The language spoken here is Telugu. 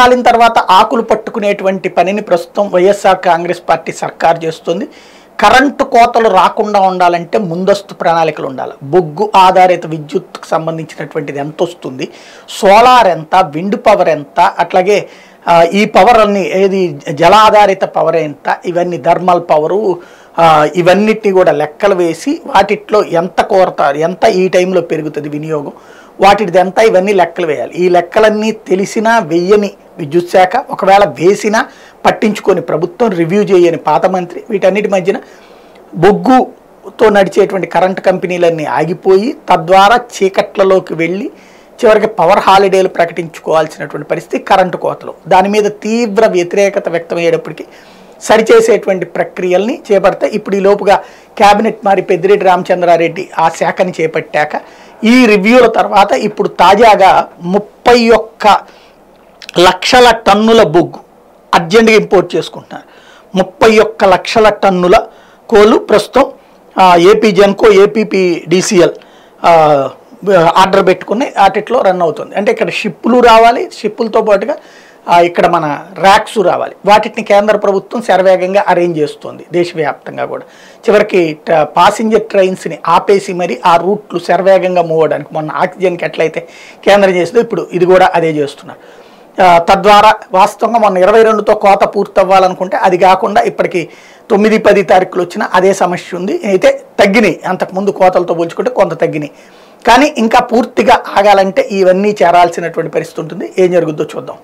కాలిన తర్వాత ఆకులు పట్టుకునేటువంటి పనిని ప్రస్తుతం వైఎస్ఆర్ కాంగ్రెస్ పార్టీ సర్కార్ చేస్తుంది. కరెంటు కోతలు రాకుండా ఉండాలంటే ముందస్తు ప్రణాళికలు ఉండాలి. బొగ్గు ఆధారిత విద్యుత్కు సంబంధించినటువంటిది ఎంత వస్తుంది సోలార్ ఎంత? విండ్ పవర్ ఎంత? అట్లాగే ఈ పవర్ అన్ని ఏది? జల ఆధారిత పవర్ ఎంత? ఇవన్నీ థర్మల్ పవరు ఇవన్నిటిని కూడా లెక్కలు వేసి వాటిట్లో ఎంత కోరతారు ఎంత ఈ టైంలో పెరుగుతుంది వినియోగం? వాటిది ఎంత ఇవన్నీ లెక్కలు వేయాలి. ఈ లెక్కలన్నీ తెలిసినా వెయ్యని విద్యుత్ శాఖ ఒకవేళ వేసినా పట్టించుకొని ప్రభుత్వం రివ్యూ చేయని పాత మంత్రి వీటన్నిటి మధ్యన బొగ్గుతో నడిచేటువంటి కరెంట్ కంపెనీలన్నీ ఆగిపోయి తద్వారా చీకట్లలోకి వెళ్ళి చివరికి పవర్ హాలిడేలు ప్రకటించుకోవాల్సినటువంటి పరిస్థితి కరెంటు కోతలు. దాని మీద తీవ్ర వ్యతిరేకత వ్యక్తమయ్యేటప్పటికీ సరిచేసేటువంటి ప్రక్రియల్ని చేపడితే ఇప్పుడు ఈ లోపుగా కేబినెట్ మారి పెద్దిరెడ్డి రామచంద్రారెడ్డి ఆ శాఖని చేపట్టాక ఈ రివ్యూల తర్వాత ఇప్పుడు తాజాగా ముప్పై ఒక్క లక్షల టన్నుల బొగ్గు అర్జెంటుగా ఇంపోర్ట్ చేసుకుంటున్నారు. ముప్పై ఒక్క లక్షల టన్నుల కోలు ప్రస్తుతం AP Genco APP DCL order పెట్టుకుని వాటిట్లో రన్ అవుతుంది. అంటే ఇక్కడ షిప్పులు రావాలి షిప్పులతో పాటుగా ఇక్కడ మన ర్యాక్స్ రావాలి. వాటిని కేంద్ర ప్రభుత్వం శరవేగంగా అరేంజ్ చేస్తుంది దేశవ్యాప్తంగా కూడా. చివరికి ట- పాసింజర్ ట్రైన్స్ని ఆపేసి మరి ఆ రూట్లు శరవేగంగా మూవ్ అవడానికి మొన్న ఆక్సిజన్కి ఎట్లయితే కేంద్రం చేసిందో ఇప్పుడు ఇది కూడా అదే చేస్తున్నారు. తద్వారా వాస్తవంగా మొన్న ఇరవై రెండుతో కోత పూర్తవ్వాలనుకుంటే అది కాకుండా ఇప్పటికి తొమ్మిది పది తారీఖులు వచ్చిన అదే సమస్య ఉంది. అయితే తగ్గినాయి. అంతకుముందు కోతలతో పోల్చుకుంటే కొంత తగ్గినాయి. కానీ ఇంకా పూర్తిగా ఆగాలంటే ఇవన్నీ చేరాల్సినటువంటి పరిస్థితి ఉంటుంది. ఏం జరుగుద్దో చూద్దాం.